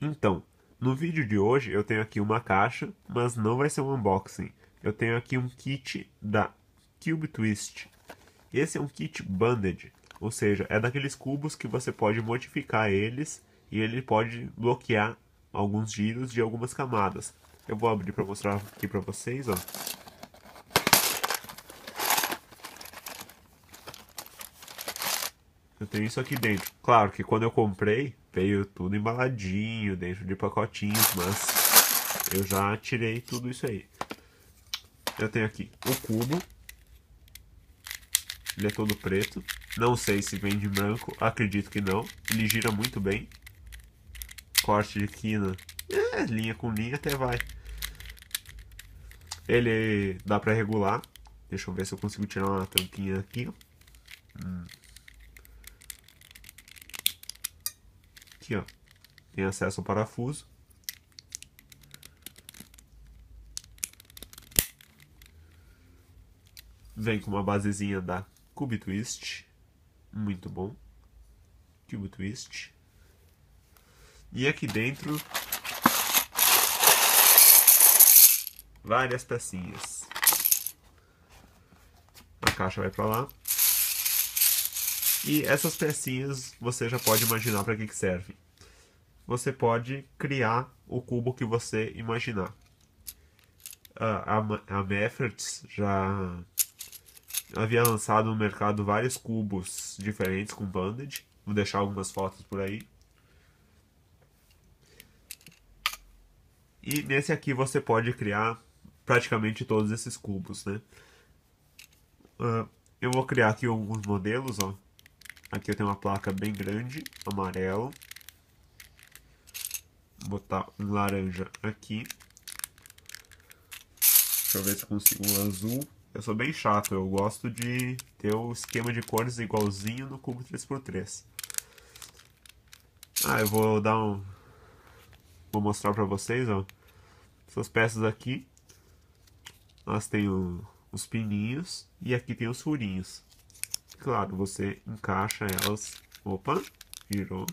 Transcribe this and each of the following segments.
Então, no vídeo de hoje eu tenho aqui uma caixa, mas não vai ser um unboxing. Eu tenho aqui um kit da Cube Twist. Esse é um kit banded, ou seja, é daqueles cubos que você pode modificar eles e ele pode bloquear alguns giros de algumas camadas. Eu vou abrir para mostrar aqui para vocês, ó. Eu tenho isso aqui dentro. Claro que quando eu comprei, veio tudo embaladinho, dentro de pacotinhos, mas eu já tirei tudo isso aí. Eu tenho aqui o cubo. Ele é todo preto. Não sei se vem de branco, acredito que não. Ele gira muito bem. Corte de quina, é, linha com linha até vai. Ele dá pra regular. Deixa eu ver se eu consigo tirar uma tampinha aqui. Hum. Aqui, ó. Tem acesso ao parafuso. Vem com uma basezinha da Cube Twist. Muito bom. Cube Twist. E aqui dentro várias pecinhas. A caixa vai para lá. E essas pecinhas você já pode imaginar para que, que serve. Você pode criar o cubo que você imaginar. A, a, a Mefferts já havia lançado no mercado vários cubos diferentes com banded. Vou deixar algumas fotos por aí. E nesse aqui você pode criar praticamente todos esses cubos, né? Uh, eu vou criar aqui alguns modelos, ó. Aqui eu tenho uma placa bem grande, amarelo. Vou botar um laranja aqui. Deixa eu ver se consigo um azul. Eu sou bem chato, eu gosto de ter o esquema de cores igualzinho no cubo 3x3. Ah, eu vou dar um... Vou mostrar pra vocês, ó. Essas peças aqui. Elas têm o, os pininhos e aqui tem os furinhos. Claro, você encaixa elas. Opa, virou.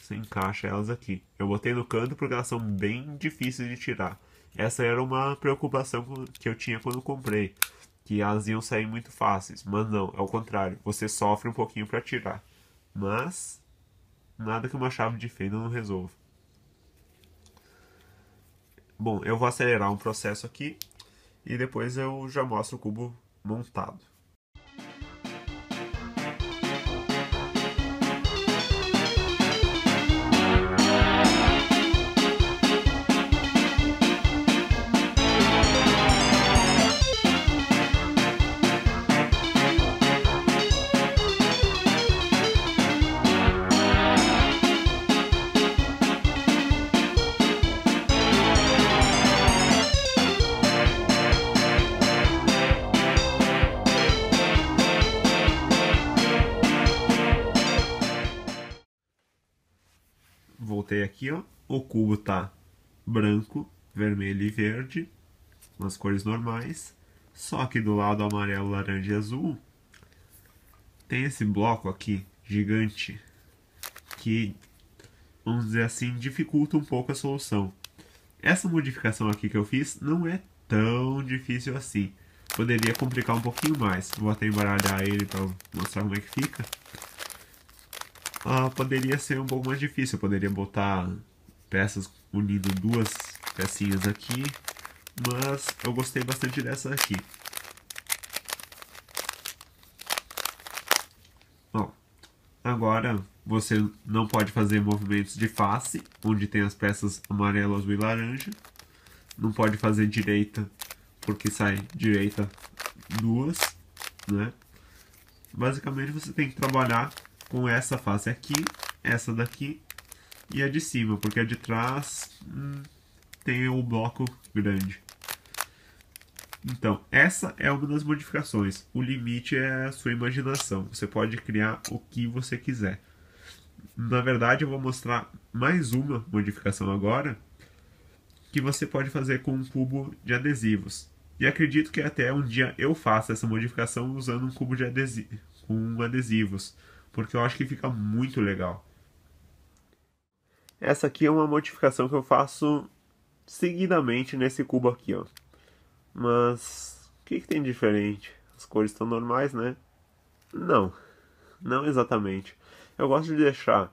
Você encaixa elas aqui. Eu botei no canto porque elas são bem difíceis de tirar. Essa era uma preocupação que eu tinha quando comprei. Que elas iam sair muito fáceis. Mas não, é o contrário. Você sofre um pouquinho para tirar. Mas nada que uma chave de fenda não resolva. Bom, eu vou acelerar um processo aqui e depois eu já mostro o cubo montado. Aqui, ó. O cubo tá branco, vermelho e verde, nas cores normais. Só que do lado amarelo, laranja e azul, tem esse bloco aqui, gigante, que, vamos dizer assim, dificulta um pouco a solução. Essa modificação aqui que eu fiz não é tão difícil assim. Poderia complicar um pouquinho mais. Vou até embaralhar ele para mostrar como é que fica ah, poderia ser um pouco mais difícil. Eu poderia botar peças unindo duas pecinhas aqui, mas eu gostei bastante dessa aqui. Bom, agora você não pode fazer movimentos de face, onde tem as peças amarelo, azul e laranja. Não pode fazer direita, porque sai direita duas, né? Basicamente você tem que trabalhar com essa face aqui, essa daqui e a de cima, porque a de trás hum, tem o bloco grande. Então, essa é uma das modificações. O limite é a sua imaginação. Você pode criar o que você quiser. Na verdade, eu vou mostrar mais uma modificação agora, que você pode fazer com um cubo de adesivos. E acredito que até um dia eu faça essa modificação usando um cubo de adesivo, com adesivos porque eu acho que fica muito legal. Essa aqui é uma modificação que eu faço seguidamente nesse cubo aqui, ó. Mas o que, que tem de diferente? As cores estão normais, né? Não, não exatamente. Eu gosto de deixar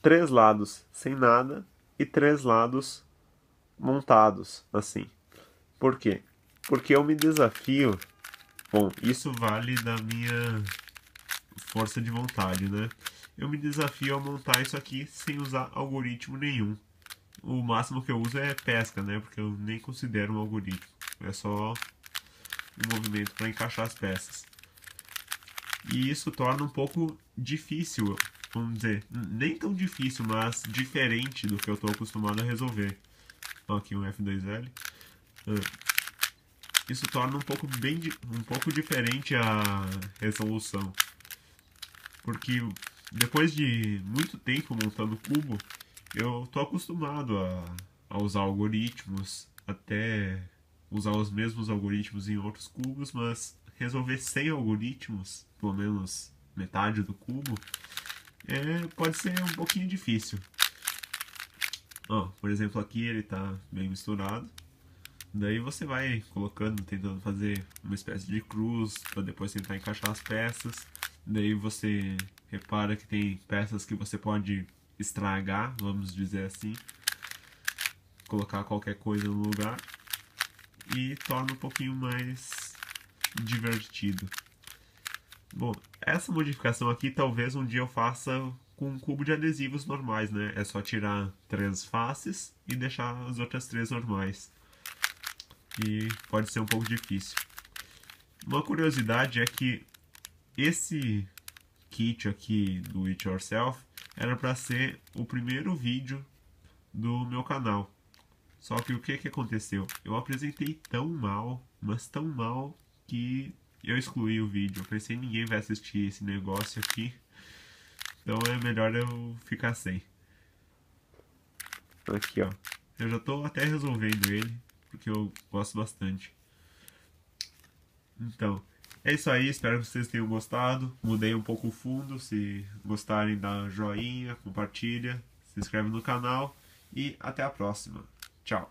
três lados sem nada e três lados montados, assim. Por quê? Porque eu me desafio. Bom, isso vale da minha força de vontade, né? Eu me desafio a montar isso aqui sem usar algoritmo nenhum. O máximo que eu uso é pesca, né? Porque eu nem considero um algoritmo. É só um movimento para encaixar as peças. E isso torna um pouco difícil, vamos dizer, nem tão difícil, mas diferente do que eu estou acostumado a resolver. Aqui um F2L. Ah, isso torna um pouco bem um pouco diferente a resolução. Porque depois de muito tempo montando cubo, eu tô acostumado a, a usar algoritmos, até usar os mesmos algoritmos em outros cubos, mas resolver sem algoritmos, pelo menos metade do cubo, é, pode ser um pouquinho difícil. Ó, por exemplo, aqui ele está bem misturado. Daí você vai colocando, tentando fazer uma espécie de cruz para depois tentar encaixar as peças. Daí você repara que tem peças que você pode estragar, vamos dizer assim. Colocar qualquer coisa no lugar e torna um pouquinho mais divertido. Bom, essa modificação aqui talvez um dia eu faça com um cubo de adesivos normais, né? É só tirar três faces e deixar as outras três normais que pode ser um pouco difícil. Uma curiosidade é que esse kit aqui do It Yourself era para ser o primeiro vídeo do meu canal. Só que o que, que aconteceu? Eu apresentei tão mal, mas tão mal, que eu excluí o vídeo. Eu pensei ninguém vai assistir esse negócio aqui. Então é melhor eu ficar sem. Aqui ó. Eu já estou até resolvendo ele porque eu gosto bastante. Então, é isso aí, espero que vocês tenham gostado. Mudei um pouco o fundo, se gostarem dá joinha, compartilha, se inscreve no canal e até a próxima. Tchau!